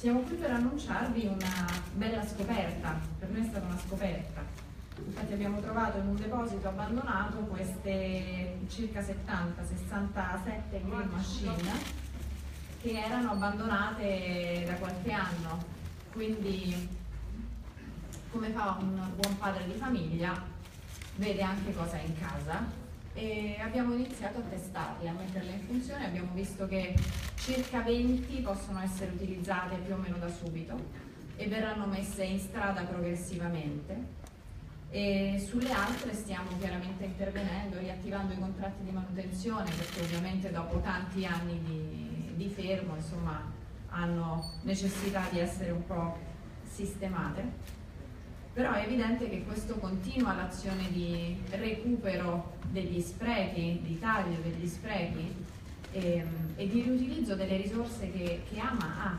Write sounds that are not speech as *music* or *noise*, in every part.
Siamo qui per annunciarvi una bella scoperta, per noi è stata una scoperta. Infatti abbiamo trovato in un deposito abbandonato queste circa 70, 67 green machine che erano abbandonate da qualche anno. Quindi come fa un buon padre di famiglia, vede anche cosa è in casa e abbiamo iniziato a testarle, a metterle in funzione, abbiamo visto che circa 20 possono essere utilizzate più o meno da subito e verranno messe in strada progressivamente. E sulle altre stiamo chiaramente intervenendo, riattivando i contratti di manutenzione perché ovviamente dopo tanti anni di, di fermo insomma, hanno necessità di essere un po' sistemate però è evidente che questo continua l'azione di recupero degli sprechi, di taglio degli sprechi e, ehm, e di riutilizzo delle risorse che, che Ama ha.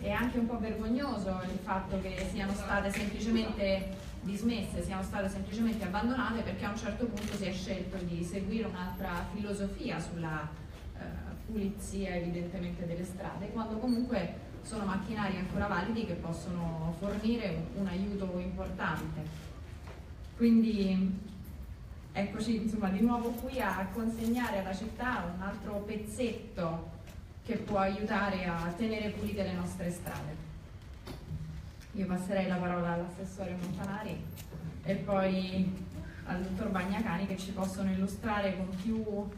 È anche un po' vergognoso il fatto che siano state semplicemente dismesse, siano state semplicemente abbandonate perché a un certo punto si è scelto di seguire un'altra filosofia sulla eh, pulizia evidentemente delle strade, quando comunque sono macchinari ancora validi che possono fornire un, aiuto importante. Quindi eccoci insomma di nuovo qui a consegnare alla città un altro pezzetto che può aiutare a tenere pulite le nostre strade. Io passerei la parola all'assessore Montanari e poi al dottor Bagnacani che ci possono illustrare con più, uh,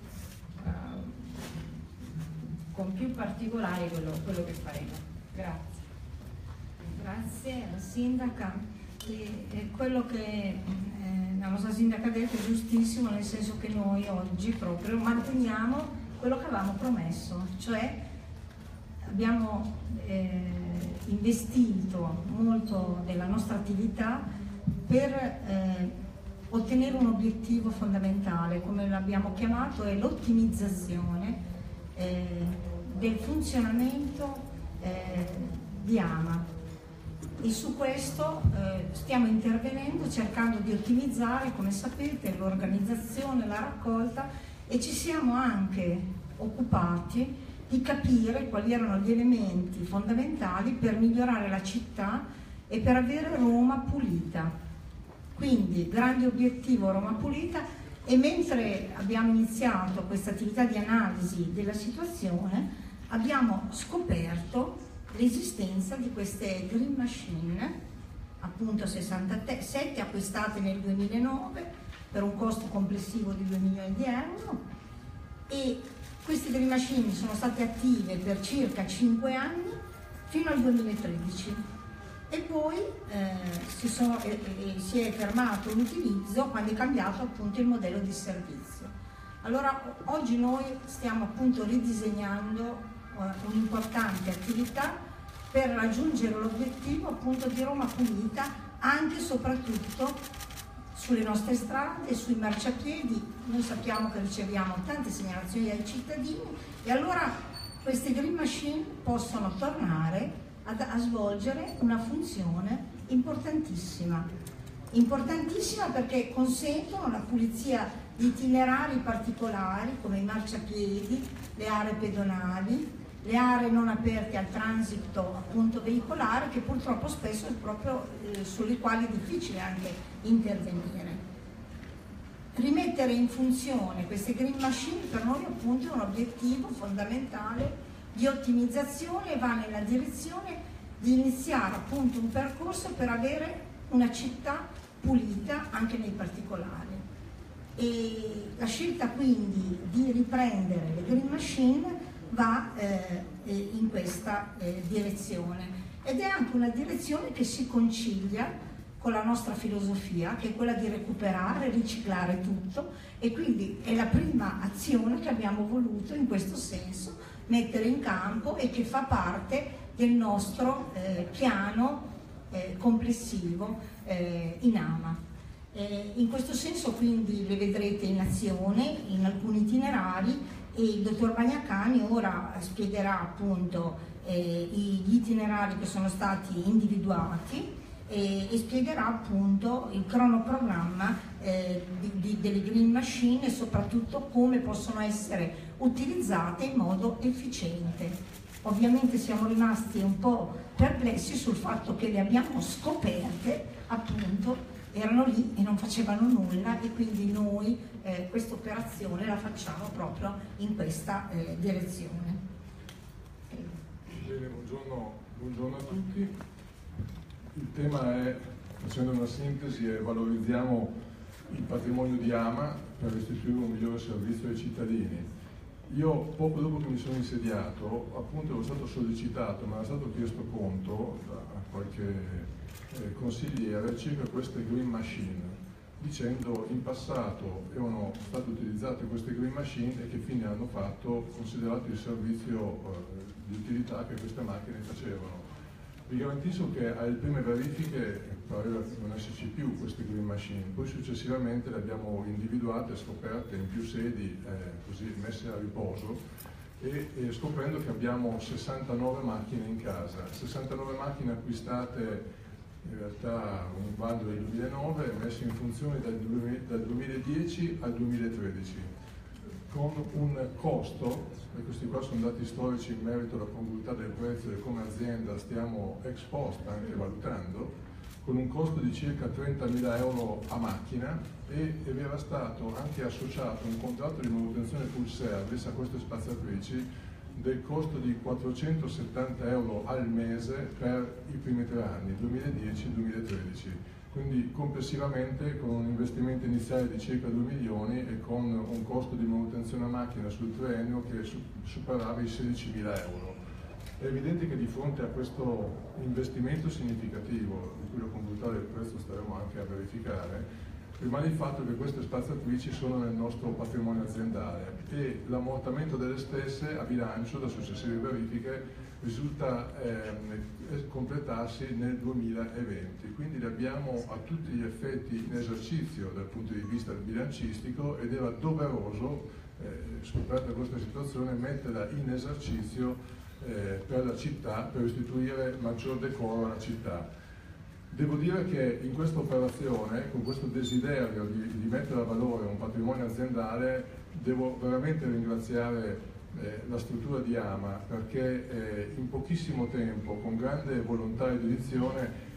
con più particolari quello, quello che faremo. Grazie. Grazie alla sindaca. E, quello che eh, la nostra sindaca ha detto è giustissimo, nel senso che noi oggi proprio manteniamo quello che avevamo promesso, cioè abbiamo eh, investito molto della nostra attività per eh, ottenere un obiettivo fondamentale, come l'abbiamo chiamato, è l'ottimizzazione eh, del funzionamento eh, di Ama e su questo eh, stiamo intervenendo cercando di ottimizzare, come sapete, l'organizzazione, la raccolta e ci siamo anche occupati di capire quali erano gli elementi fondamentali per migliorare la città e per avere Roma pulita. Quindi grande obiettivo Roma pulita e mentre abbiamo iniziato questa attività di analisi della situazione abbiamo scoperto l'esistenza di queste green machine, appunto 67 acquistate nel 2009 per un costo complessivo di 2 milioni di euro e queste green machine sono state attive per circa 5 anni fino al 2013 e poi eh, si, sono, eh, eh, si è fermato l'utilizzo quando è cambiato appunto il modello di servizio. Allora oggi noi stiamo appunto ridisegnando un'importante attività per raggiungere l'obiettivo appunto di Roma pulita anche e soprattutto sulle nostre strade, sui marciapiedi. Noi sappiamo che riceviamo tante segnalazioni dai cittadini e allora queste green machine possono tornare a, a svolgere una funzione importantissima. Importantissima perché consentono la pulizia di itinerari particolari come i marciapiedi, le aree pedonali, le aree non aperte al transito appunto veicolare che purtroppo spesso è proprio eh, sulle quali è difficile anche intervenire. Rimettere in funzione queste green machine per noi appunto è un obiettivo fondamentale di ottimizzazione e va nella direzione di iniziare appunto un percorso per avere una città pulita anche nei particolari. E la scelta quindi di riprendere le green machine va eh, eh, in questa eh, direzione ed è anche una direzione che si concilia con la nostra filosofia che è quella di recuperare, riciclare tutto e quindi è la prima azione che abbiamo voluto in questo senso mettere in campo e che fa parte del nostro eh, piano eh, complessivo eh, in AMA. in questo senso quindi le vedrete in azione in alcuni itinerari il dottor Bagnacani ora spiegherà appunto eh, gli itinerari che sono stati individuati e, e spiegherà appunto il cronoprogramma eh, di, di, delle green machine e soprattutto come possono essere utilizzate in modo efficiente. Ovviamente siamo rimasti un po' perplessi sul fatto che le abbiamo scoperte, appunto, erano lì e non facevano nulla e quindi noi eh, questa operazione la facciamo proprio in questa eh, direzione. Bene, buongiorno, buongiorno a tutti. Il tema è, facendo una sintesi, è valorizziamo il patrimonio di Ama per restituire un migliore servizio ai cittadini. Io poco dopo che mi sono insediato, appunto ero stato sollecitato, mi era stato chiesto conto da qualche eh, consigliere circa queste green machine, dicendo in passato erano state utilizzate queste green machine e che fine hanno fatto considerato il servizio eh, di utilità che queste macchine facevano. Vi garantisco che alle prime verifiche pareva non esserci più queste green machine, poi successivamente le abbiamo individuate, scoperte in più sedi, eh, così messe a riposo e, e, scoprendo che abbiamo 69 macchine in casa, 69 macchine acquistate in realtà un bando del 2009 messe in funzione dal, dal 2010 al 2013 con un costo, e questi qua sono dati storici in merito alla congruità del prezzo e come azienda stiamo ex post anche valutando, con un costo di circa 30.000 euro a macchina e era stato anche associato un contratto di manutenzione full service a queste spaziatrici del costo di 470 euro al mese per i primi tre anni, 2010-2013 quindi complessivamente con un investimento iniziale di circa 2 milioni e con un costo di manutenzione a macchina sul triennio che superava i 16 mila euro. È evidente che di fronte a questo investimento significativo, di cui la congruità del prezzo staremo anche a verificare, rimane il fatto che queste spaziatrici sono nel nostro patrimonio aziendale e l'ammortamento delle stesse a bilancio da successive verifiche risulta eh, completarsi nel 2020, quindi le abbiamo a tutti gli effetti in esercizio dal punto di vista bilancistico ed era doveroso, eh, scoperta questa situazione, metterla in esercizio eh, per la città, per restituire maggior decoro alla città. Devo dire che in questa operazione, con questo desiderio di, di mettere a valore un patrimonio aziendale, devo veramente ringraziare eh, la struttura di Ama perché eh, in pochissimo tempo, con grande volontà e dedizione,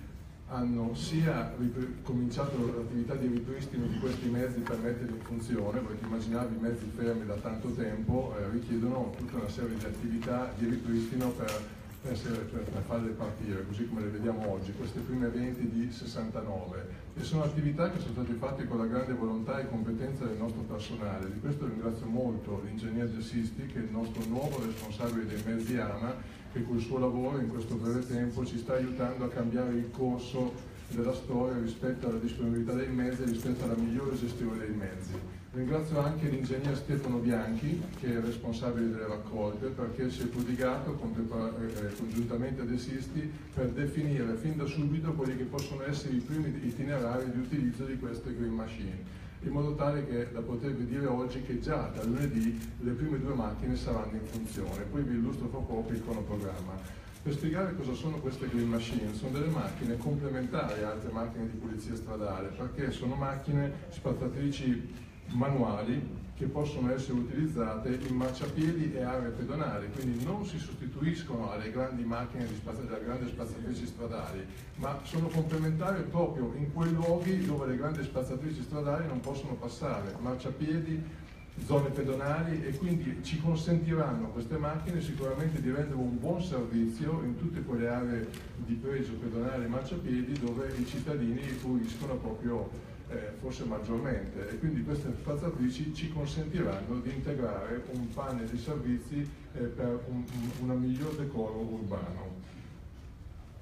hanno sia cominciato l'attività di ripristino di questi mezzi per metterli in funzione, perché immaginarvi mezzi fermi da tanto tempo eh, richiedono tutta una serie di attività di ripristino per essere, per, per farle partire, così come le vediamo oggi, queste prime 20 di 69. E sono attività che sono state fatte con la grande volontà e competenza del nostro personale. Di questo ringrazio molto l'ingegner Gessisti, che è il nostro nuovo responsabile dei mezzi AMA, che col suo lavoro in questo breve tempo ci sta aiutando a cambiare il corso della storia rispetto alla disponibilità dei mezzi e rispetto alla migliore gestione dei mezzi. Ringrazio anche l'ingegner Stefano Bianchi, che è responsabile delle raccolte, perché si è prodigato eh, eh, congiuntamente ad Esisti per definire fin da subito quelli che possono essere i primi itinerari di utilizzo di queste green machine in modo tale che da potervi dire oggi che già da lunedì le prime due macchine saranno in funzione. Poi vi illustro fra poco il cronoprogramma. Per spiegare cosa sono queste green machine, sono delle macchine complementari a altre macchine di pulizia stradale, perché sono macchine spazzatrici manuali che possono essere utilizzate in marciapiedi e aree pedonali, quindi non si sostituiscono alle grandi macchine di spazio, delle grandi spazzatrici stradali, ma sono complementari proprio in quei luoghi dove le grandi spazzatrici stradali non possono passare, marciapiedi, zone pedonali e quindi ci consentiranno queste macchine sicuramente di rendere un buon servizio in tutte quelle aree di pregio pedonale e marciapiedi dove i cittadini fruiscono proprio eh, forse maggiormente e quindi queste spazzatrici ci consentiranno di integrare un panel di servizi eh, per un, una miglior decoro urbano.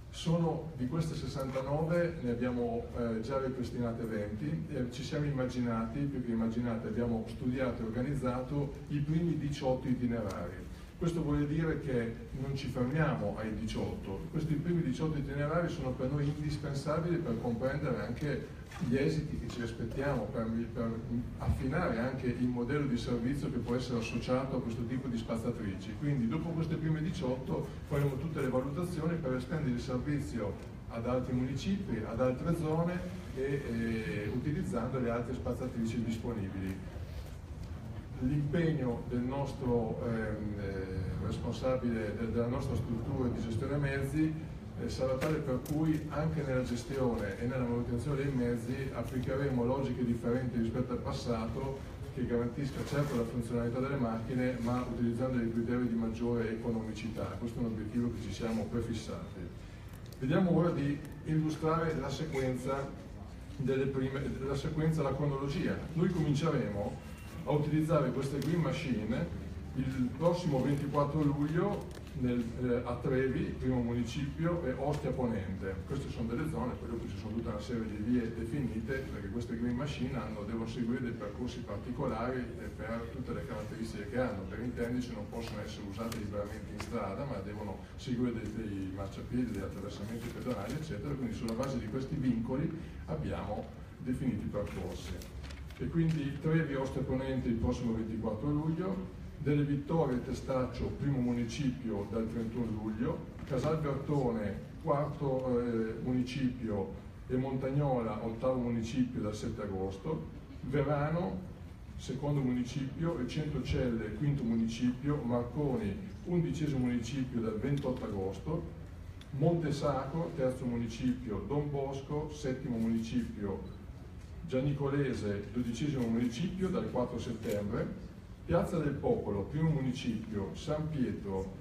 Sono di queste 69 ne abbiamo eh, già ripristinate 20 e ci siamo immaginati, più che immaginate, abbiamo studiato e organizzato i primi 18 itinerari. Questo vuol dire che non ci fermiamo ai 18, questi primi 18 itinerari sono per noi indispensabili per comprendere anche gli esiti che ci aspettiamo per, per, affinare anche il modello di servizio che può essere associato a questo tipo di spazzatrici. Quindi dopo queste prime 18 faremo tutte le valutazioni per estendere il servizio ad altri municipi, ad altre zone e, e utilizzando le altre spazzatrici disponibili. L'impegno del nostro ehm, eh, responsabile della nostra struttura di gestione mezzi eh, sarà tale per cui anche nella gestione e nella manutenzione dei mezzi applicheremo logiche differenti rispetto al passato che garantisca certo la funzionalità delle macchine ma utilizzando dei criteri di maggiore economicità. Questo è un obiettivo che ci siamo prefissati. Vediamo ora di illustrare la sequenza, prime, la sequenza, la cronologia. Noi cominceremo a utilizzare queste green machine il prossimo 24 luglio nel, eh, a Trevi, primo municipio, e Ostia Ponente. Queste sono delle zone, poi dopo ci sono tutta una serie di vie definite, perché queste green machine hanno, devono seguire dei percorsi particolari eh, per tutte le caratteristiche che hanno. Per intenderci non possono essere usate liberamente in strada, ma devono seguire dei, dei marciapiedi, degli attraversamenti pedonali, eccetera. Quindi sulla base di questi vincoli abbiamo definito i percorsi. E quindi Trevi Ostia Ponente il prossimo 24 luglio, delle Vittorie Testaccio, primo municipio dal 31 luglio, Casalbertone, quarto eh, municipio e Montagnola, ottavo municipio dal 7 agosto, Verano, secondo municipio e Centocelle, quinto municipio, Marconi, undicesimo municipio dal 28 agosto, Montesacro, terzo municipio, Don Bosco, settimo municipio, Gianicolese, dodicesimo municipio dal 4 settembre, Piazza del Popolo, primo municipio, San Pietro,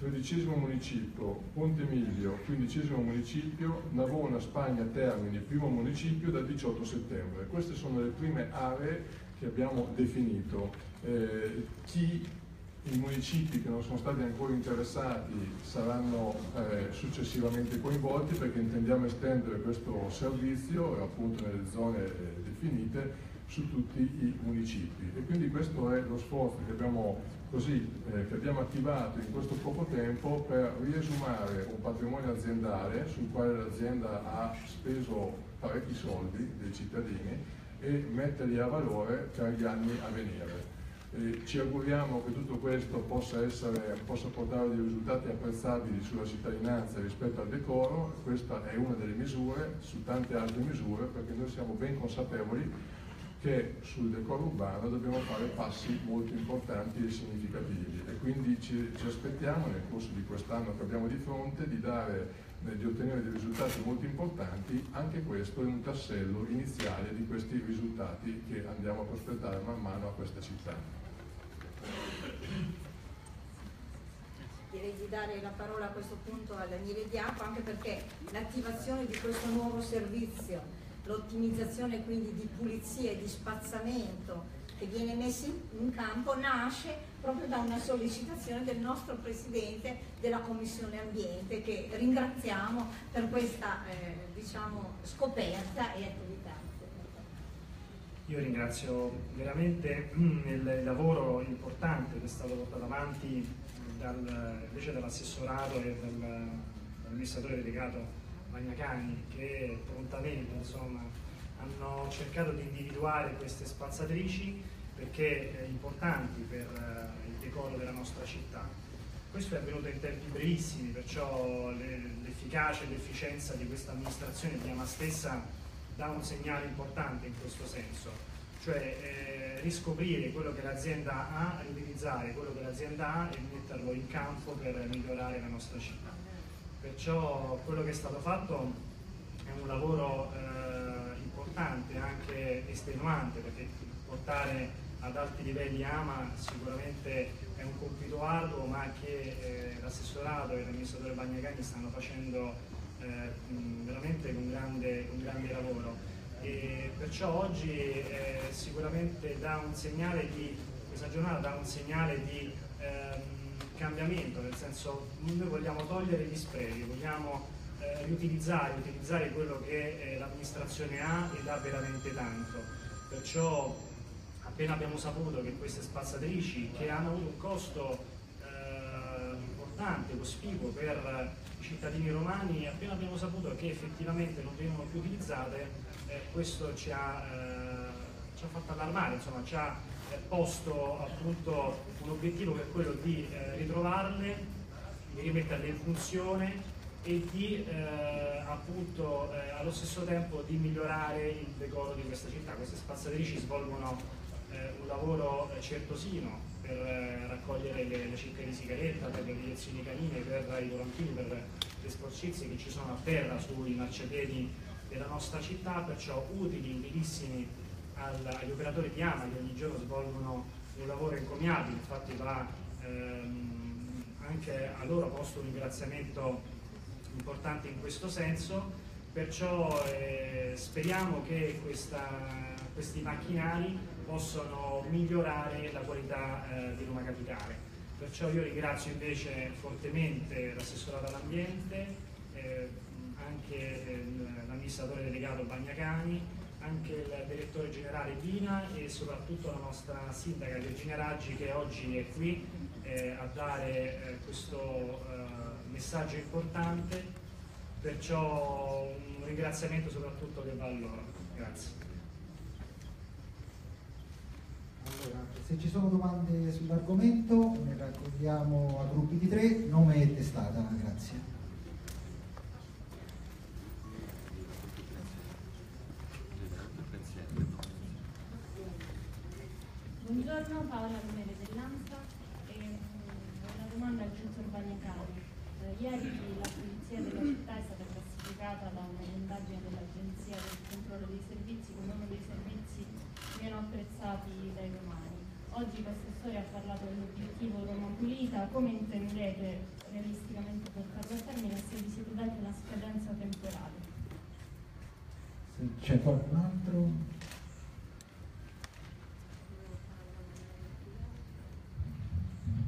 tredicesimo municipio, Ponte Emilio, quindicesimo municipio, Navona, Spagna, Termini, primo municipio dal 18 settembre. Queste sono le prime aree che abbiamo definito. Eh, chi i municipi che non sono stati ancora interessati saranno eh, successivamente coinvolti perché intendiamo estendere questo servizio appunto nelle zone eh, definite su tutti i municipi e quindi questo è lo sforzo che abbiamo, così, eh, che abbiamo attivato in questo poco tempo per riesumare un patrimonio aziendale sul quale l'azienda ha speso parecchi soldi dei cittadini e metterli a valore per gli anni a venire. E ci auguriamo che tutto questo possa, essere, possa portare dei risultati apprezzabili sulla cittadinanza rispetto al decoro, questa è una delle misure, su tante altre misure, perché noi siamo ben consapevoli che sul decoro urbano dobbiamo fare passi molto importanti e significativi e quindi ci, ci aspettiamo nel corso di quest'anno che abbiamo di fronte di, dare, eh, di ottenere dei risultati molto importanti, anche questo è un tassello iniziale di questi risultati che andiamo a prospettare man mano a questa città. Direi di dare la parola a questo punto a Daniele Diaco anche perché l'attivazione di questo nuovo servizio l'ottimizzazione quindi di pulizia e di spazzamento che viene messa in campo nasce proprio da una sollecitazione del nostro Presidente della Commissione Ambiente che ringraziamo per questa eh, diciamo, scoperta e attività. Io ringrazio veramente mm, il lavoro importante che è stato portato avanti dal, invece dall'assessorato e dal, dall'amministratore delegato Magnacani che prontamente insomma, hanno cercato di individuare queste spazzatrici perché eh, importanti per eh, il decoro della nostra città. Questo è avvenuto in tempi brevissimi, perciò l'efficacia e l'efficienza di questa amministrazione di Ama stessa dà un segnale importante in questo senso, cioè eh, riscoprire quello che l'azienda ha, riutilizzare quello che l'azienda ha e metterlo in campo per migliorare la nostra città. Perciò quello che è stato fatto è un lavoro eh, importante, anche estenuante, perché portare ad alti livelli AMA sicuramente è un compito arduo, ma che eh, l'assessorato e l'amministratore Bagnagani stanno facendo veramente un grande, un grande lavoro. E perciò oggi eh, sicuramente dà un segnale di, questa giornata dà un segnale di ehm, cambiamento, nel senso noi vogliamo togliere gli sprechi, vogliamo eh, riutilizzare, utilizzare quello che eh, l'amministrazione ha e dà veramente tanto. Perciò appena abbiamo saputo che queste spazzatrici che hanno avuto un costo eh, importante, cospicuo per cittadini romani, appena abbiamo saputo che effettivamente non vengono più utilizzate, eh, questo ci ha, eh, ci ha fatto allarmare, insomma, ci ha posto appunto un obiettivo che è quello di eh, ritrovarle, di rimetterle in funzione e di eh, appunto eh, allo stesso tempo di migliorare il decoro di questa città. Queste spazzatrici svolgono eh, un lavoro certosino per eh, raccogliere le, le cicche di sigaretta, per le direzioni canine, per i volantini, per le sporcizie che ci sono a terra sui marciapiedi della nostra città, perciò utili, utilissimi al, agli operatori di AMA che ogni giorno svolgono un lavoro encomiabile, infatti va ehm, anche a loro posto un ringraziamento importante in questo senso, perciò eh, speriamo che questa, questi macchinari possano migliorare la qualità eh, di Roma Capitale. Perciò io ringrazio invece fortemente l'assessorato all'ambiente, eh, anche l'amministratore delegato Bagnacani, anche il direttore generale Dina e soprattutto la nostra sindaca Virginia Raggi che oggi è qui eh, a dare eh, questo eh, messaggio importante, perciò un ringraziamento soprattutto che va a loro. Grazie. Allora, se ci sono domande sull'argomento ne raccogliamo a gruppi di tre, nome e testata, grazie. Buongiorno, Paola Rumere dell'ANSA e mm, una domanda al Giunto Bagnacari. Ieri la pulizia della città è stata classificata da un'indagine dell'Agenzia del controllo dei servizi come uno dei servizi meno apprezzati dai romani. Oggi l'assessore ha parlato dell'obiettivo Roma Pulita, come intendete realisticamente portarlo a termine se vi siete dati una scadenza temporale? Se c'è qualcun altro?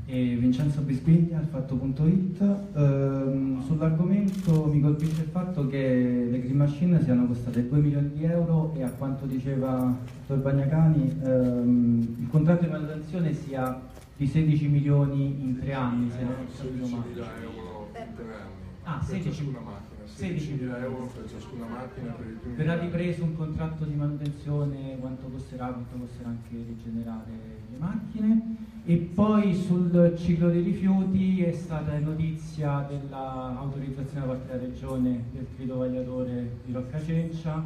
E Vincenzo Bispigli al fatto.it. Ehm, sull'argomento mi colpisce il fatto che le green machine siano costate 2 milioni di euro e a quanto diceva il dottor Bagnacani ehm, il contratto di manutenzione sia di 16 milioni in tre anni. Se non capito 16 mila euro in tre anni. Ah, per 16 ciascuna macchina. 16 16.000 euro per ciascuna macchina per il primo Verrà ripreso un contratto di manutenzione, quanto costerà, quanto costerà anche rigenerare le macchine. E poi sul ciclo dei rifiuti è stata notizia dell'autorizzazione da parte della regione del grido vagliatore di Rocca Cencia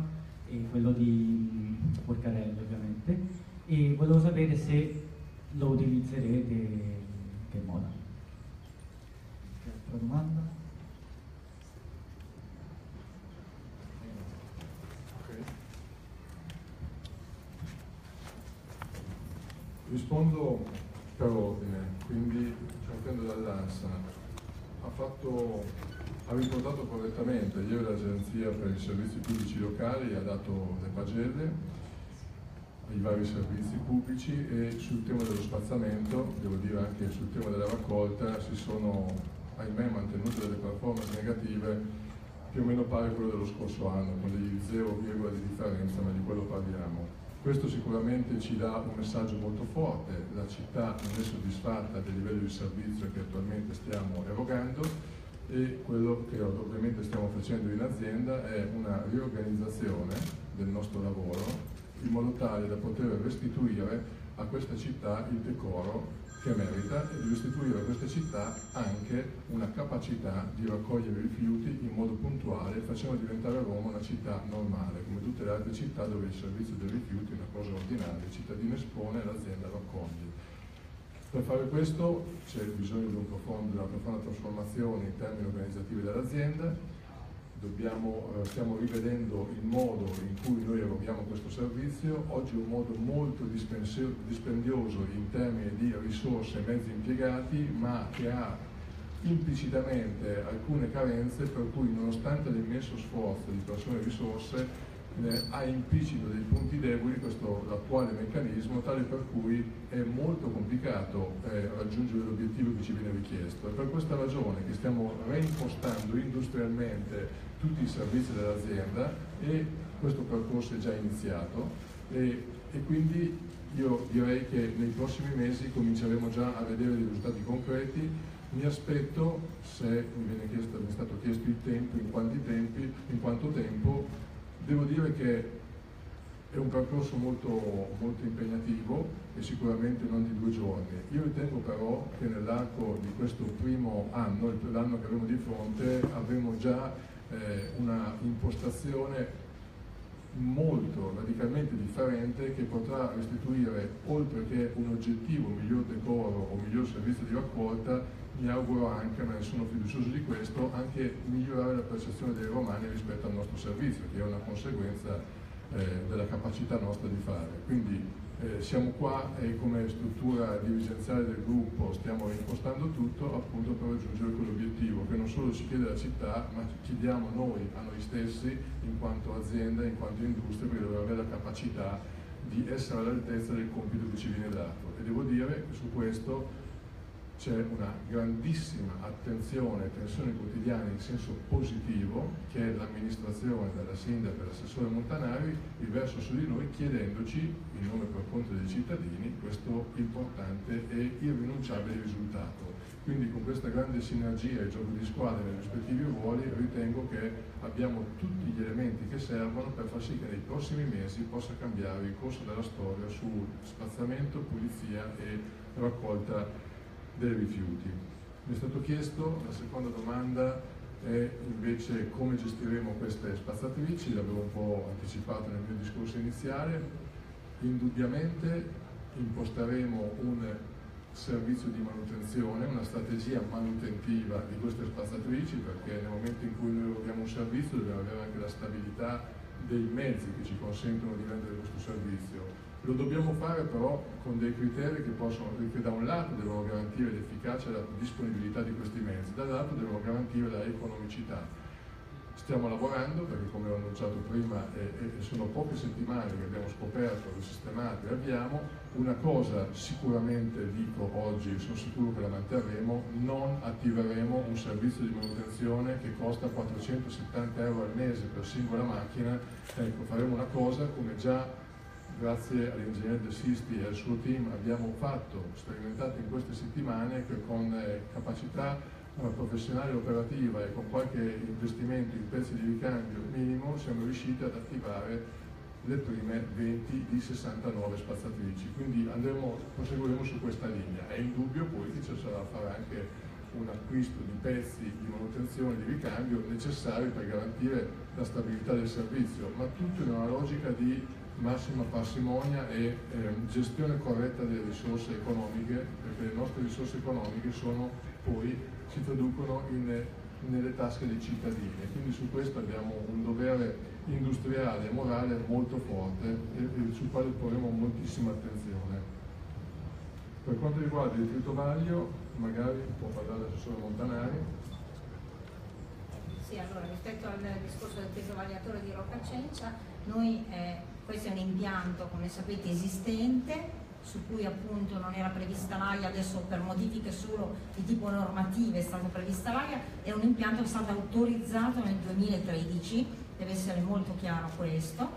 e quello di Porcarello ovviamente. E volevo sapere se lo utilizzerete e in che modo. C'è altra domanda? Rispondo per ordine, quindi partendo dall'ANSA. Ha, fatto, ha riportato correttamente, ieri l'Agenzia per i Servizi Pubblici Locali ha dato le pagelle ai vari servizi pubblici e sul tema dello spazzamento, devo dire anche sul tema della raccolta, si sono ahimè mantenute delle performance negative più o meno pari a quello dello scorso anno, con degli 0, di differenza, ma di quello parliamo. Questo sicuramente ci dà un messaggio molto forte, la città non è soddisfatta del livello di servizio che attualmente stiamo erogando e quello che ovviamente stiamo facendo in azienda è una riorganizzazione del nostro lavoro in modo tale da poter restituire a questa città il decoro che merita e di restituire a questa città anche una capacità di raccogliere rifiuti in modo puntuale facendo diventare Roma una città normale, come tutte le altre città dove il servizio dei rifiuti è una cosa ordinaria, il cittadino espone e l'azienda raccoglie. Per fare questo c'è bisogno di una profonda trasformazione in termini organizzativi dell'azienda, Dobbiamo, eh, stiamo rivedendo il modo in cui noi eroghiamo questo servizio, oggi è un modo molto dispendioso in termini di risorse e mezzi impiegati, ma che ha implicitamente alcune carenze per cui nonostante l'immenso sforzo di persone e risorse eh, ha implicito dei punti deboli questo l'attuale meccanismo, tale per cui è molto complicato eh, raggiungere l'obiettivo che ci viene richiesto. È per questa ragione che stiamo reimpostando industrialmente tutti i servizi dell'azienda e questo percorso è già iniziato e, e quindi io direi che nei prossimi mesi cominceremo già a vedere dei risultati concreti. Mi aspetto, se mi viene, chiesto, mi è stato chiesto il tempo, in quanti tempi, in quanto tempo, devo dire che è un percorso molto, molto impegnativo e sicuramente non di due giorni. Io ritengo però che nell'arco di questo primo anno, l'anno che avremo di fronte, avremo già eh, una impostazione molto radicalmente differente che potrà restituire, oltre che un oggettivo miglior decoro o miglior servizio di raccolta, mi auguro anche, ma ne sono fiducioso di questo, anche migliorare la percezione dei romani rispetto al nostro servizio, che è una conseguenza eh, della capacità nostra di fare. Quindi eh, siamo qua e come struttura dirigenziale del gruppo stiamo impostando tutto appunto per raggiungere quell'obiettivo che non solo ci chiede la città, ma chiediamo noi a noi stessi in quanto azienda, in quanto industria, perché dobbiamo avere la capacità di essere all'altezza del compito che ci viene dato. E devo dire che su questo c'è una grandissima attenzione e tensione quotidiana in senso positivo che l'amministrazione, dalla sindaca e dall'assessore Montanari riversa su di noi chiedendoci, in nome per conto dei cittadini, questo importante e irrinunciabile risultato. Quindi con questa grande sinergia e gioco di squadra nei rispettivi ruoli ritengo che abbiamo tutti gli elementi che servono per far sì che nei prossimi mesi possa cambiare il corso della storia su spazzamento, pulizia e raccolta dei rifiuti. Mi è stato chiesto, la seconda domanda è invece come gestiremo queste spazzatrici, l'avevo un po' anticipato nel mio discorso iniziale. Indubbiamente imposteremo un servizio di manutenzione, una strategia manutentiva di queste spazzatrici perché nel momento in cui noi abbiamo un servizio dobbiamo avere anche la stabilità dei mezzi che ci consentono di rendere questo servizio lo dobbiamo fare però con dei criteri che, possono, che da un lato devono garantire l'efficacia e la disponibilità di questi mezzi, dall'altro devono garantire la economicità. Stiamo lavorando perché come ho annunciato prima e, e sono poche settimane che abbiamo scoperto, risistemato e abbiamo, una cosa sicuramente dico oggi, sono sicuro che la manterremo, non attiveremo un servizio di manutenzione che costa 470 euro al mese per singola macchina, ecco faremo una cosa come già grazie all'ingegnere De Sisti e al suo team abbiamo fatto, sperimentato in queste settimane che con eh, capacità eh, professionale e operativa e con qualche investimento in pezzi di ricambio minimo siamo riusciti ad attivare le prime 20 di 69 spazzatrici, quindi andremo, proseguiremo su questa linea. È indubbio poi che ci sarà da fare anche un acquisto di pezzi di manutenzione e di ricambio necessari per garantire la stabilità del servizio, ma tutto in una logica di massima parsimonia e eh, gestione corretta delle risorse economiche, perché le nostre risorse economiche sono, poi si traducono in, nelle tasche dei cittadini. Quindi su questo abbiamo un dovere industriale e morale molto forte e, e sul quale porremo moltissima attenzione. Per quanto riguarda il Trito Vaglio, magari può parlare l'assessore Montanari. Sì, allora rispetto al discorso del Trito Vagliatore di Rocca Cencia, noi eh, questo è un impianto, come sapete, esistente, su cui appunto non era prevista l'AIA, adesso per modifiche solo di tipo normative è stata prevista l'AIA, è un impianto che è stato autorizzato nel 2013, deve essere molto chiaro questo,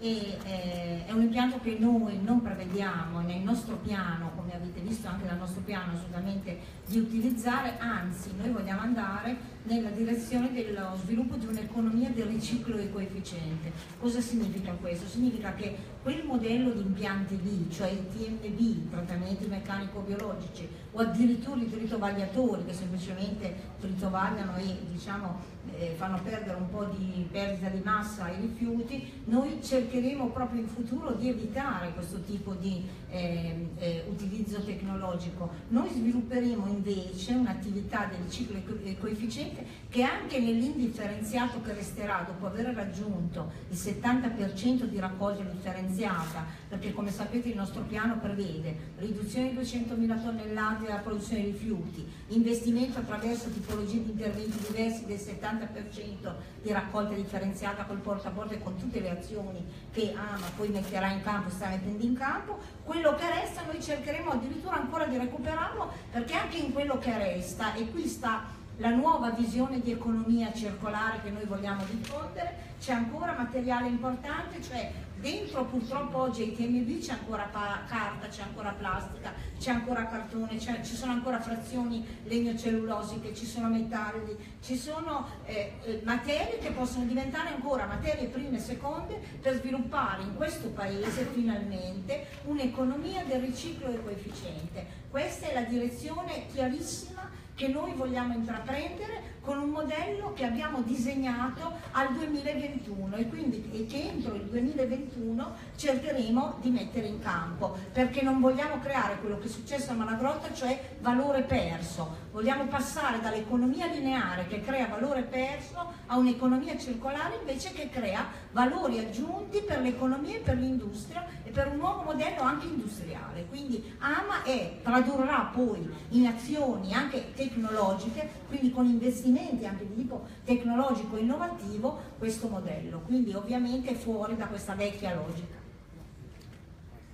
e eh, è un impianto che noi non prevediamo nel nostro piano, come avete visto anche dal nostro piano assolutamente di utilizzare, anzi noi vogliamo andare nella direzione dello sviluppo di un'economia del riciclo ecoefficiente. Cosa significa questo? Significa che quel modello di impianti lì, cioè i TMB, trattamenti meccanico-biologici, o addirittura i tritovagliatori che semplicemente tritovagliano e diciamo, eh, fanno perdere un po' di perdita di massa ai rifiuti, noi cercheremo proprio in futuro di evitare questo tipo di eh, eh, utilizzo tecnologico. Noi svilupperemo invece un'attività del riciclo ecoefficiente che anche nell'indifferenziato che resterà dopo aver raggiunto il 70% di raccolta differenziata, perché come sapete il nostro piano prevede riduzione di 200.000 tonnellate della produzione di rifiuti, investimento attraverso tipologie di interventi diversi del 70% di raccolta differenziata col porta a porta e con tutte le azioni che AMA poi metterà in campo, sta mettendo in campo, quello che resta noi cercheremo addirittura ancora di recuperarlo perché anche in quello che resta, e qui sta la nuova visione di economia circolare che noi vogliamo diffondere, c'è ancora materiale importante, cioè Dentro purtroppo oggi ai TMB c'è ancora carta, c'è ancora plastica, c'è ancora cartone, ci sono ancora frazioni legno-cellulosiche, ci sono metalli, ci sono eh, eh, materie che possono diventare ancora materie prime e seconde per sviluppare in questo paese finalmente un'economia del riciclo ecoefficiente. Questa è la direzione chiarissima che noi vogliamo intraprendere con un modello che abbiamo disegnato al 2021 e quindi e che entro il 2021 cercheremo di mettere in campo perché non vogliamo creare quello che è successo a Malagrotta, cioè valore perso. Vogliamo passare dall'economia lineare che crea valore perso a un'economia circolare invece che crea valori aggiunti per l'economia e per l'industria e per un nuovo modello anche industriale. Quindi AMA è, tradurrà poi in azioni anche tecnologiche, quindi con investimenti anche di tipo tecnologico e innovativo, questo modello. Quindi ovviamente fuori da questa vecchia logica.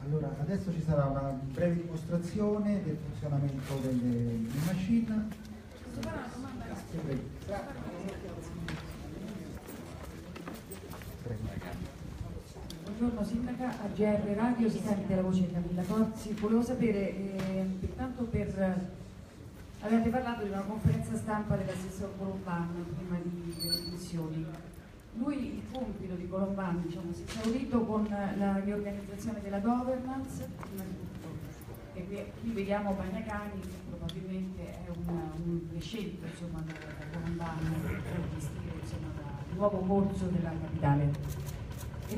Allora, adesso ci sarà una breve dimostrazione del funzionamento delle machine. Buongiorno Sindaca, AGR Radio, si sente la voce di Camilla Corsi. Volevo sapere, eh, intanto per... Avete parlato di una conferenza stampa dell'assessore Colombano prima di, delle dimissioni. Lui, il compito di Colombano, diciamo, si è esaurito con la riorganizzazione della governance, innanzitutto, e qui vediamo Bagnacani, che probabilmente è una, un prescelto da, Colombano per gestire il nuovo corso della capitale.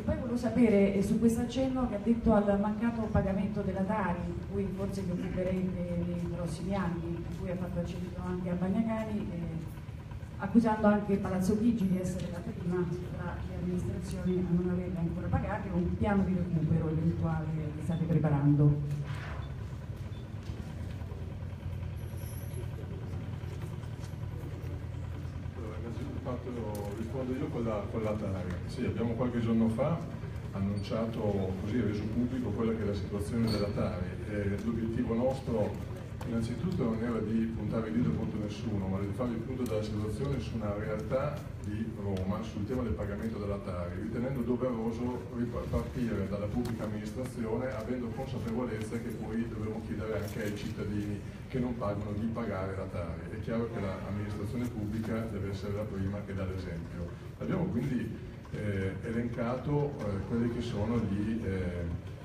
Poi volevo sapere eh, su questo accenno che ha detto al mancato pagamento della Tari, di cui forse vi occuperete nei prossimi anni, di cui ha fatto accenno anche a Bagnacani, eh, accusando anche Palazzo Chigi di essere la prima tra le amministrazioni a non averla ancora pagata, un piano di recupero eventuale che state preparando. Allora, rispondo io con la, con la Tari. Sì, abbiamo qualche giorno fa annunciato, così reso pubblico quella che è la situazione della Tari. l'obiettivo nostro innanzitutto non era di puntare il dito contro nessuno, ma di fare il punto della situazione su una realtà di Roma sul tema del pagamento della Tari, ritenendo doveroso ripartire dalla pubblica amministrazione avendo consapevolezza che poi dovremo chiedere anche ai cittadini che non pagano di pagare la Tari. È chiaro che l'amministrazione pubblica deve essere la prima che dà l'esempio. Abbiamo quindi eh, elencato eh, quelli che sono gli eh,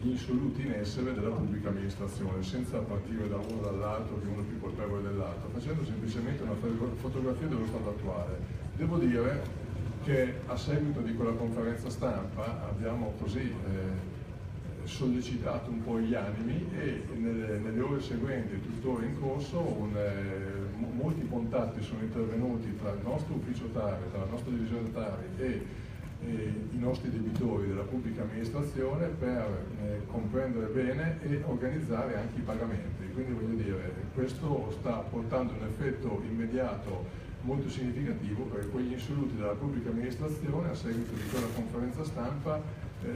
gli insoluti in essere della pubblica amministrazione, senza partire da uno dall'altro, che uno è più colpevole dell'altro, facendo semplicemente una fotografia dello stato attuale. Devo dire che a seguito di quella conferenza stampa abbiamo così eh, sollecitato un po' gli animi e nelle, nelle ore seguenti, tuttora in corso, un, eh, molti contatti sono intervenuti tra il nostro ufficio Tari, tra la nostra divisione Tari e eh, i nostri debitori della pubblica amministrazione per eh, comprendere bene e organizzare anche i pagamenti. Quindi voglio dire, questo sta portando un effetto immediato molto significativo perché quegli insoluti della pubblica amministrazione a seguito di quella conferenza stampa eh,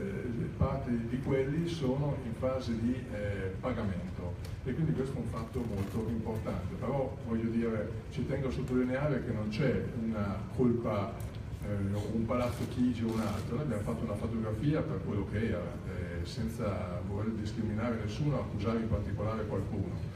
parte di quelli sono in fase di eh, pagamento e quindi questo è un fatto molto importante però voglio dire ci tengo a sottolineare che non c'è una colpa eh, un palazzo Chigi o un altro, noi abbiamo fatto una fotografia per quello che era, eh, senza voler discriminare nessuno, accusare in particolare qualcuno.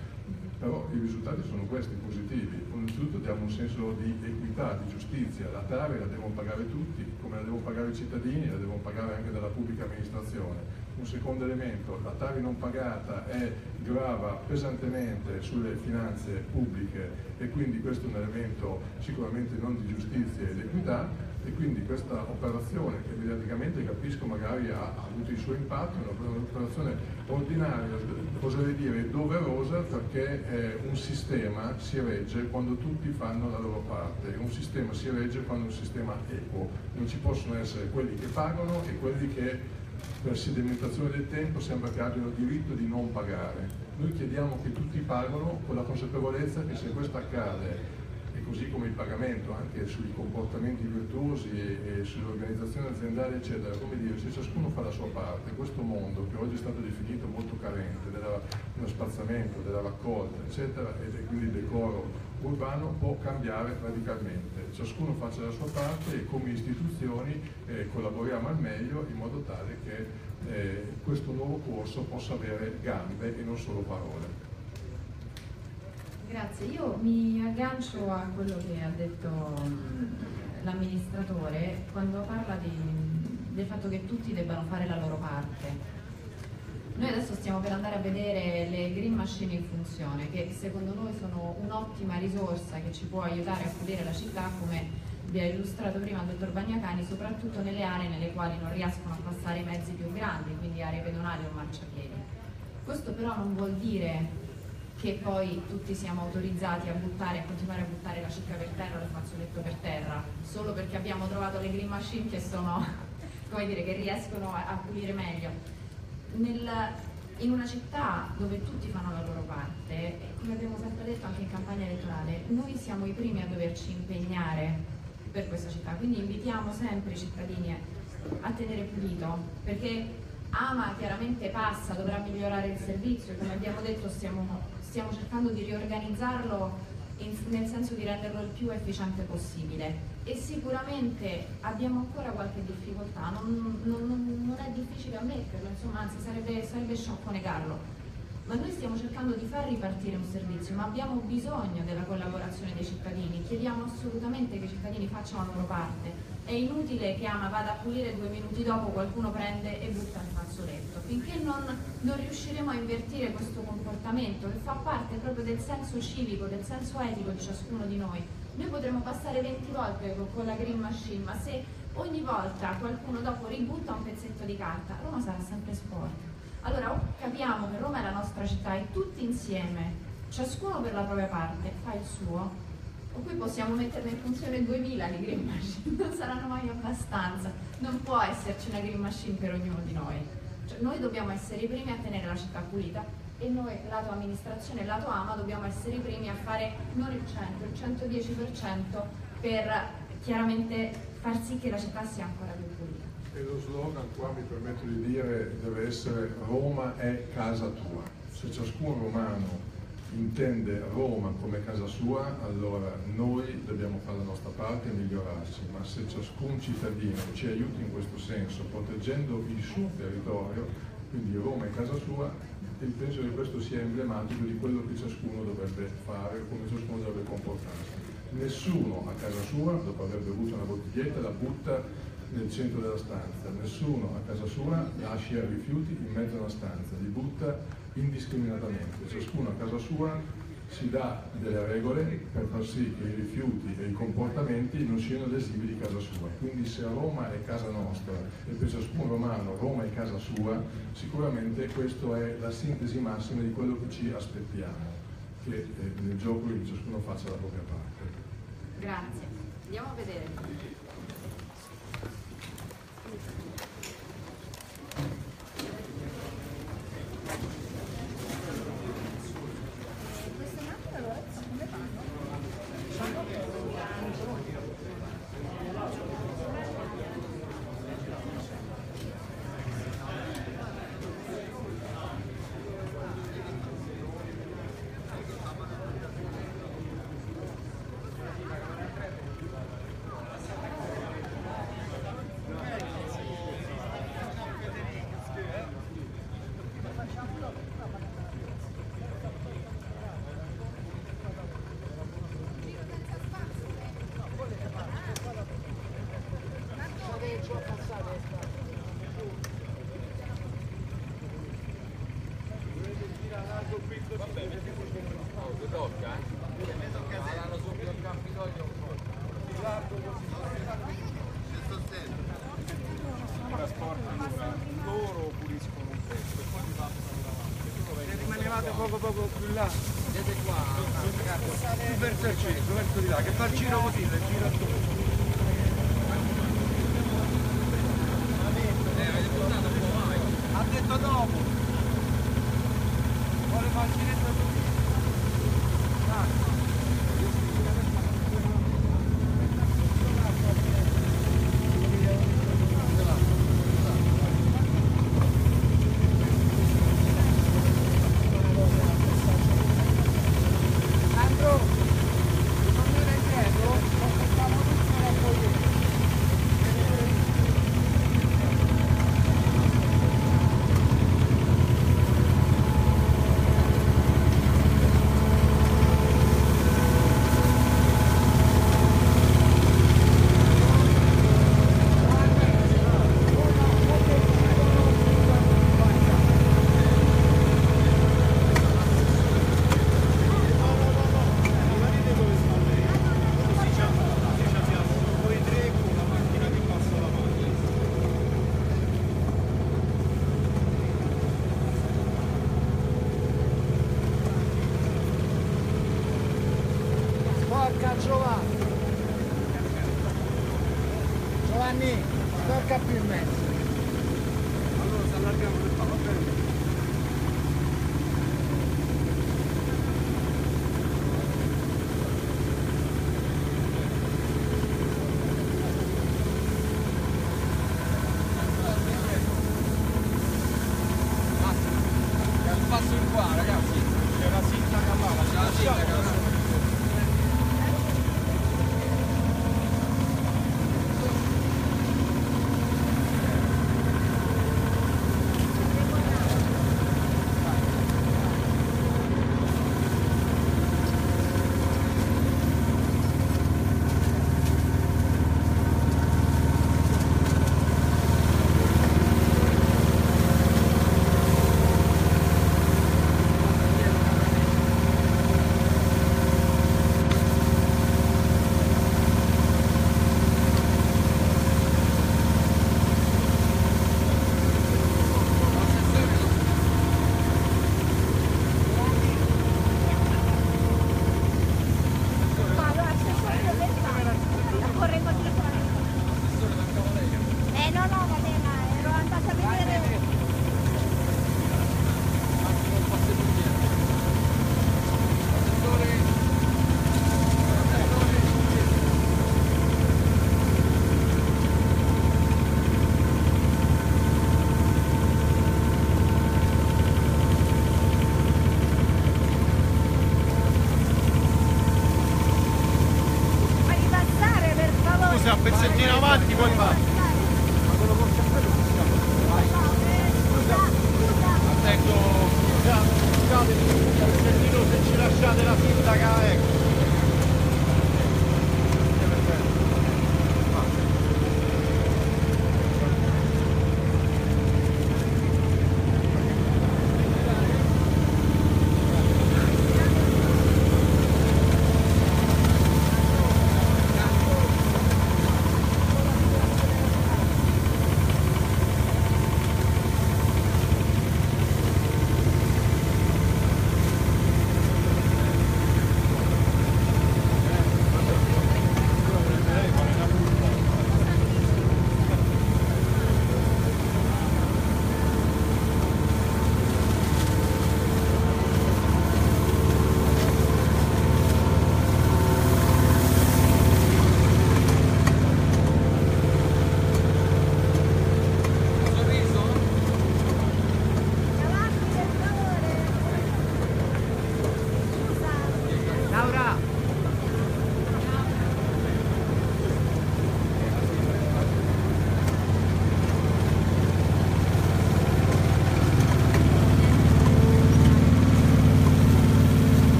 Però i risultati sono questi, positivi. Innanzitutto diamo un senso di equità, di giustizia. La Tare la devono pagare tutti, come la devono pagare i cittadini, la devono pagare anche dalla pubblica amministrazione. Un secondo elemento, la Tari non pagata è, grava pesantemente sulle finanze pubbliche e quindi questo è un elemento sicuramente non di giustizia ed equità e quindi questa operazione che mediaticamente capisco magari ha, ha avuto il suo impatto, è un'operazione ordinaria, oserei dire doverosa perché eh, un sistema si regge quando tutti fanno la loro parte, un sistema si regge quando è un sistema equo, non ci possono essere quelli che pagano e quelli che per sedimentazione del tempo sembra che abbiano diritto di non pagare. Noi chiediamo che tutti pagano con la consapevolezza che se questo accade così come il pagamento anche sui comportamenti virtuosi e, e sull'organizzazione aziendale, eccetera, come dire, se ciascuno fa la sua parte, questo mondo che oggi è stato definito molto carente della, dello spazzamento, della raccolta, eccetera, e quindi il decoro urbano può cambiare radicalmente. Ciascuno faccia la sua parte e come istituzioni eh, collaboriamo al meglio in modo tale che eh, questo nuovo corso possa avere gambe e non solo parole. Grazie, io mi aggancio a quello che ha detto mm, l'amministratore quando parla di, del fatto che tutti debbano fare la loro parte. Noi adesso stiamo per andare a vedere le green machine in funzione, che secondo noi sono un'ottima risorsa che ci può aiutare a pulire la città, come vi ha illustrato prima il dottor Bagnacani, soprattutto nelle aree nelle quali non riescono a passare i mezzi più grandi, quindi aree pedonali o marciapiedi. Questo però non vuol dire che poi tutti siamo autorizzati a buttare, a continuare a buttare la cicca per terra o il fazzoletto per terra, solo perché abbiamo trovato le green machine che sono, *laughs* dire, che riescono a, a pulire meglio. Nel, in una città dove tutti fanno la loro parte, come abbiamo sempre detto anche in campagna elettorale, noi siamo i primi a doverci impegnare per questa città, quindi invitiamo sempre i cittadini a tenere pulito, perché Ama chiaramente passa, dovrà migliorare il servizio, come abbiamo detto stiamo stiamo cercando di riorganizzarlo in, nel senso di renderlo il più efficiente possibile. E sicuramente abbiamo ancora qualche difficoltà, non, non, non è difficile ammetterlo, insomma, anzi sarebbe, sarebbe sciocco negarlo, ma noi stiamo cercando di far ripartire un servizio, ma abbiamo bisogno della collaborazione dei cittadini, chiediamo assolutamente che i cittadini facciano la loro parte. È inutile che Ama vada a pulire due minuti dopo qualcuno prende e butta il fazzoletto. Finché non, non riusciremo a invertire questo comportamento che fa parte proprio del senso civico, del senso etico di ciascuno di noi, noi potremo passare 20 volte con la green machine, ma se ogni volta qualcuno dopo ributta un pezzetto di carta, Roma sarà sempre sporca. Allora capiamo che Roma è la nostra città e tutti insieme, ciascuno per la propria parte, fa il suo, o qui possiamo metterne in funzione 2000 di green machine, non saranno mai abbastanza, non può esserci una green machine per ognuno di noi. Cioè, noi dobbiamo essere i primi a tenere la città pulita e noi, lato amministrazione e lato AMA, dobbiamo essere i primi a fare non il 100, il 110% per chiaramente far sì che la città sia ancora più pulita. E lo slogan qua mi permetto di dire deve essere Roma è casa tua. Se ciascun romano intende Roma come casa sua, allora noi dobbiamo fare la nostra parte e migliorarci, ma se ciascun cittadino ci aiuta in questo senso, proteggendo il suo territorio, quindi Roma è casa sua, penso che questo sia emblematico di quello che ciascuno dovrebbe fare, come ciascuno dovrebbe comportarsi. Nessuno a casa sua, dopo aver bevuto una bottiglietta, la butta nel centro della stanza, nessuno a casa sua lascia rifiuti in mezzo alla stanza, li butta indiscriminatamente, ciascuno a casa sua si dà delle regole per far sì che i rifiuti e i comportamenti non siano lesivi di casa sua. Quindi se Roma è casa nostra e per ciascun romano Roma è casa sua, sicuramente questa è la sintesi massima di quello che ci aspettiamo, che eh, nel gioco ciascuno faccia la propria parte. Grazie. Andiamo a vedere. Poco poco più là. Siete qua, verso il centro, verso di là, che fa il giro così, il giro attorno.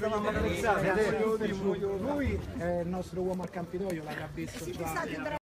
stavamo a. Lui è il nostro uomo al Campidoglio, l'avrà visto già.